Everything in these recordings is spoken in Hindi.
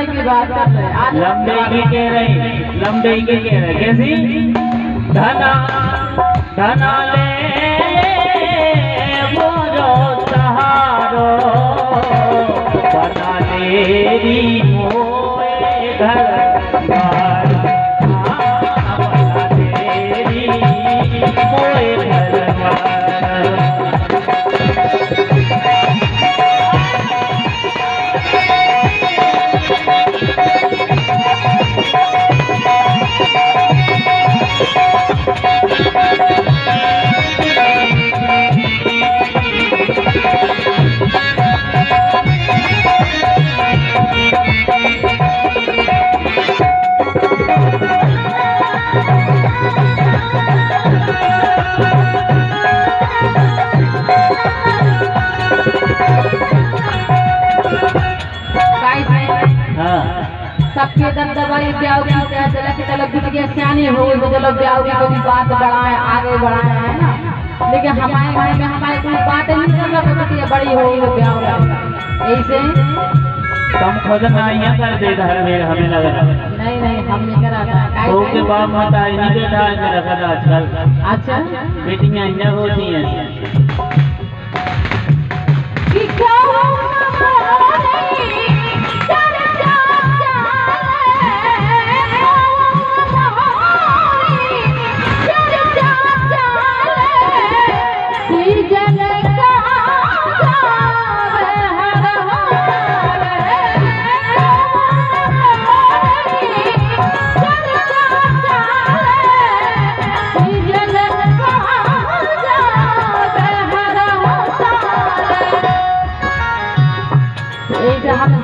समय की बात कर रहे हैं। लंबे की कह रही लंबे की कह रहे कैसी? धना धना ले मोरो सहारो। बना ले घर। दम ब्याह की तरह चला के चलो बीत गया सियानी हो गई तो चलो ब्याह की कोई बात बढ़ाए आगे बढ़ाए है ना लेकिन हमारे घर में हमारे कोई बात नहीं कर रहा बड़ी हो गई ब्याह ऐसे तुम खुद नाइया कर दे घर में हमें लग रहा है नहीं नहीं हम नहीं कराता। तो के बाप माता इन्हीं आजकल अच्छा। बेटियाँ इन्हें होती हैं। कि क्या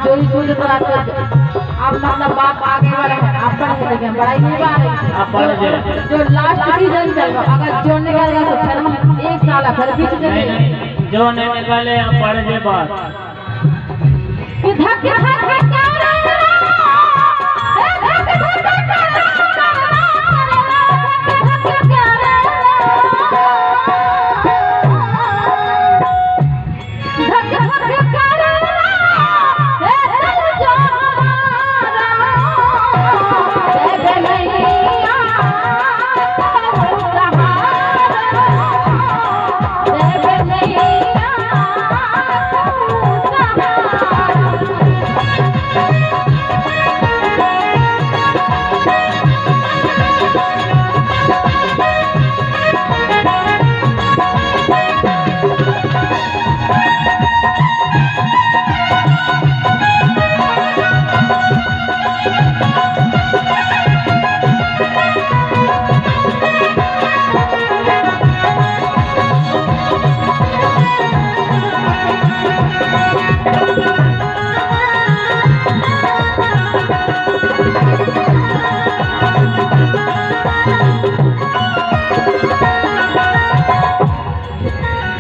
जो ही अब मतलब बाप आगे बढ़े आप पढ़ के देखें पढ़ाई नहीं पा रही आप पढ़ जाए। जो लास्ट सीज़न चल रहा अगर जो निकलेगा तो फिर हम एक साल फिर नहीं जो निकाले पढ़ कि धक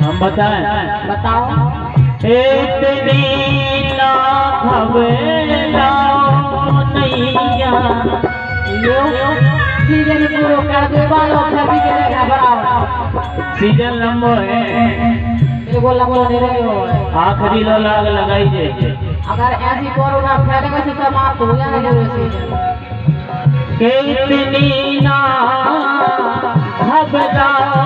हम बताएँ। बताओ। इतनी सीज़न पूरो कर दे वालो फिर भी के घबराओ सीज़न लंबो है। एगो लंबो नहीं रहे हो। आखिरी लो लाग लगाई जे अगर ऐसी कोरोना फैलेगा तो समाप्त हो जाएगा जो सीज़न कितनी ना घबराओ